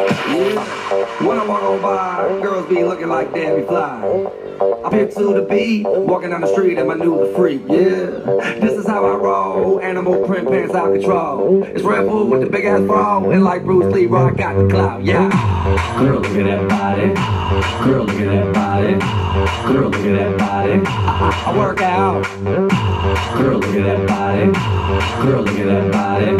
Yeah. When I walk on by, girls be looking like Debbie Fly. I pick to the beat, walking down the street and my new the freak, yeah. This is how I roll, animal print pants out control. It's Red Bull with the big ass bra, and like Bruce Lee, I got the clout, yeah. Girl, look at that body. Girl, look at that body. Girl, look at that body. I, I work out. Girl, look at that body. Girl, look at that body.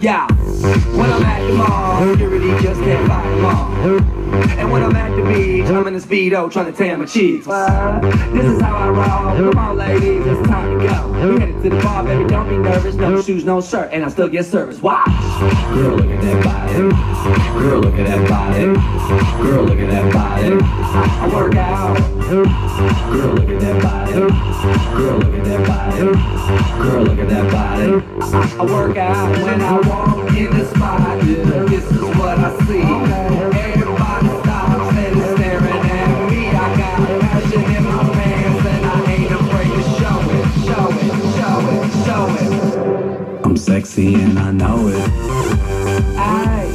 Yeah, when I'm at the mall, security just can't find them all. And when I'm at the beach, I'm in a speedo trying to tan my cheeks. This is how I roll. Come on, ladies, it's time to go. We headed to the bar, baby, don't be nervous. No shoes, no shirt, and I still get service. Watch. Girl, look at that body. Girl, look at that body. Girl, look at that body. I, I work out. Girl, look at that body. Girl, look at that body. Girl, look at that body. I, work out when I walk in the spot. Yeah, this is what I see. Everybody stops and is staring at me. I got passion in my pants and I ain't afraid to show it, show it, show it, show it. I'm sexy and I know it. I